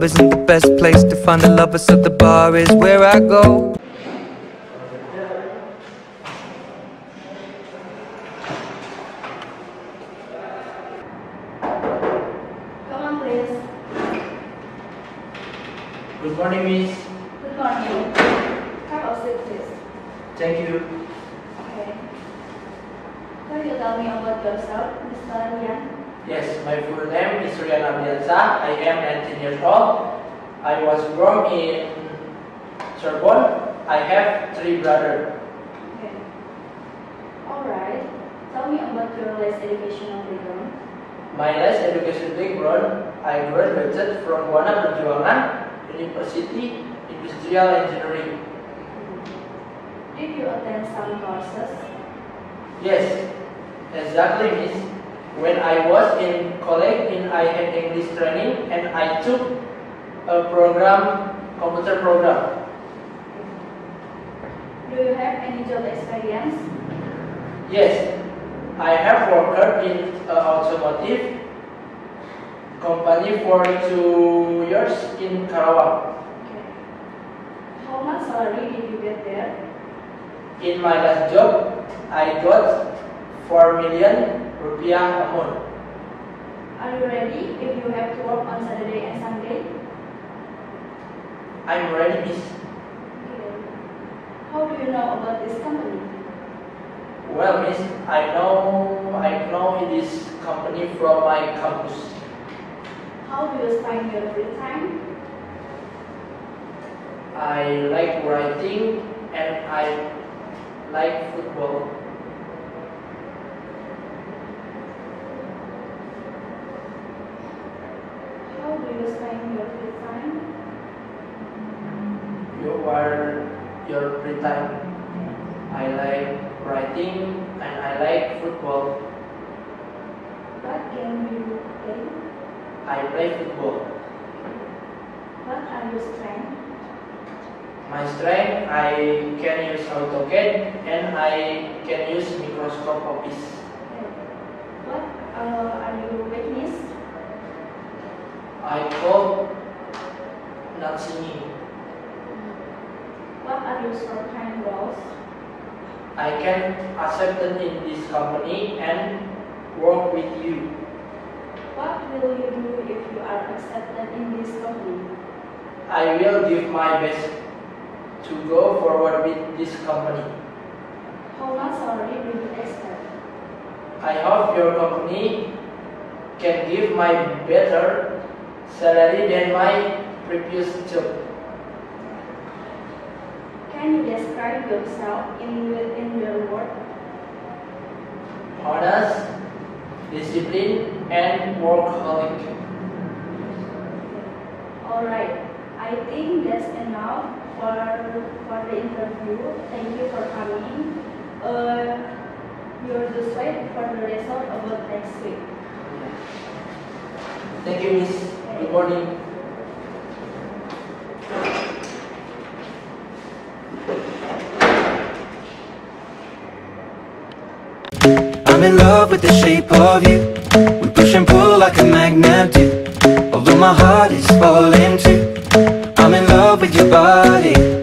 lovers, so the bar is where I go. Come on, please. Good morning, Miss. Good morning. Have a seat, please. Thank you. Okay. Can you tell me about yourself, Mr. Ryan? Yes, my full name is Ryan Ardiansyah. I am 19 years old. I was born in Sorbonne. I have three brothers. Okay. Alright. Tell me about your last educational background. My last education background, I graduated from Buana Perjuangan University Industrial Engineering. Mm-hmm. Did you attend some courses? Yes, exactly, Miss. When I was in college, in I had English training, and I took a program, computer program. Do you have any job experience? Yes, I have worked in an automotive company for two years in Karawang. Okay. How much salary did you get there? In my last job, I got 4 million rupiah a month. Are you ready if you have to work on Saturday and Sunday? I'm ready, miss. Okay. How do you know about this company? Well, miss, I know I know this company from my campus. How do you spend your free time? I like writing and I like football. How do you spend your free time? You are your free time. I like writing and I like football. What game do you play? I play football. What are your strengths? My strength, I can use AutoCAD and I can use Microsoft Office. What uh, are you weakness? What are your short-term? I can accepted in this company and work with you. What will you do if you are accepted in this company? I will give my best to go forward with this company. How much salary do you expect? I hope your company can give my better salary than my previous job. Can you describe yourself in, in your work? Honest, discipline, and workaholic. Alright, I think that's enough for, for the interview. Thank you for coming. Uh, you're just wait for the result about next week. Thank you, Miss. Good morning. I'm in love with the shape of you. We push and pull like a magnet do. Although my heart is falling too. I'm in love with your body.